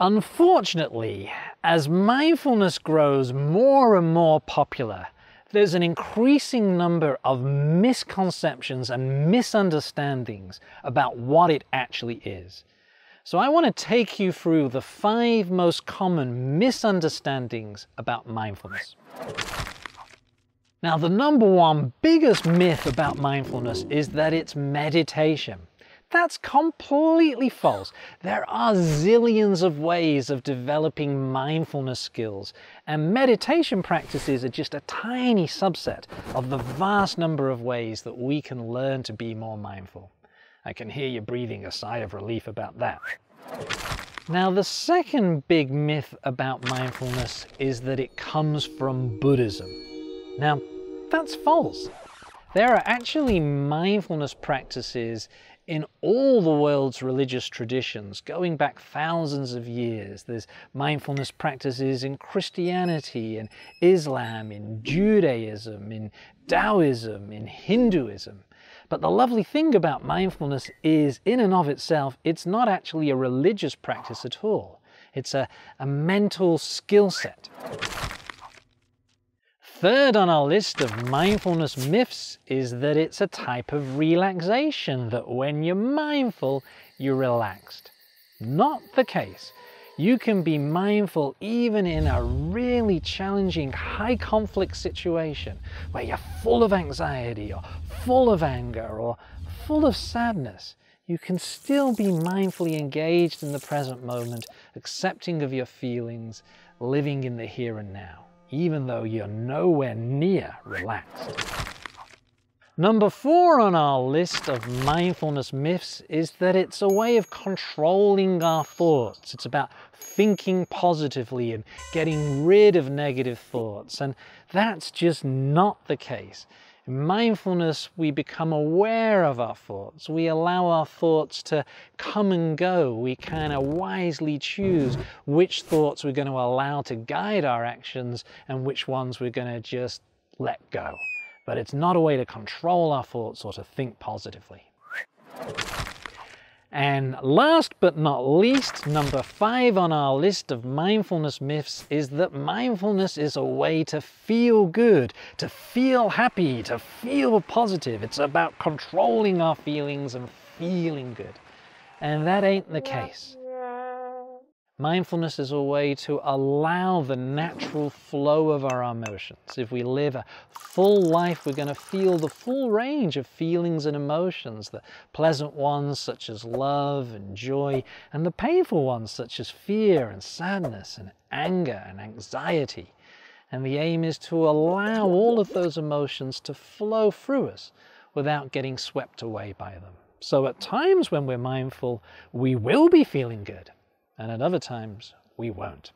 Unfortunately, as mindfulness grows more and more popular, there's an increasing number of misconceptions and misunderstandings about what it actually is. So I want to take you through the five most common misunderstandings about mindfulness. Now, the number one biggest myth about mindfulness is that it's meditation. That's completely false. There are zillions of ways of developing mindfulness skills, and meditation practices are just a tiny subset of the vast number of ways that we can learn to be more mindful. I can hear you breathing a sigh of relief about that. Now, the second big myth about mindfulness is that it comes from Buddhism. Now, that's false. There are actually mindfulness practices in all the world's religious traditions, going back thousands of years. There's mindfulness practices in Christianity, in Islam, in Judaism, in Taoism, in Hinduism. But the lovely thing about mindfulness is, in and of itself, it's not actually a religious practice at all. It's a, a mental skill set. Third on our list of mindfulness myths is that it's a type of relaxation, that when you're mindful, you're relaxed. Not the case. You can be mindful even in a really challenging, high conflict situation where you're full of anxiety or full of anger or full of sadness. You can still be mindfully engaged in the present moment, accepting of your feelings, living in the here and now even though you're nowhere near relaxed. Number four on our list of mindfulness myths is that it's a way of controlling our thoughts. It's about thinking positively and getting rid of negative thoughts. And that's just not the case. In mindfulness, we become aware of our thoughts. We allow our thoughts to come and go. We kind of wisely choose which thoughts we're going to allow to guide our actions and which ones we're going to just let go. But it's not a way to control our thoughts or to think positively. And last but not least, number five on our list of mindfulness myths is that mindfulness is a way to feel good, to feel happy, to feel positive. It's about controlling our feelings and feeling good. And that ain't the case. Mindfulness is a way to allow the natural flow of our emotions. If we live a full life, we're going to feel the full range of feelings and emotions, the pleasant ones such as love and joy, and the painful ones such as fear and sadness and anger and anxiety. And the aim is to allow all of those emotions to flow through us without getting swept away by them. So at times when we're mindful, we will be feeling good and at other times we won't.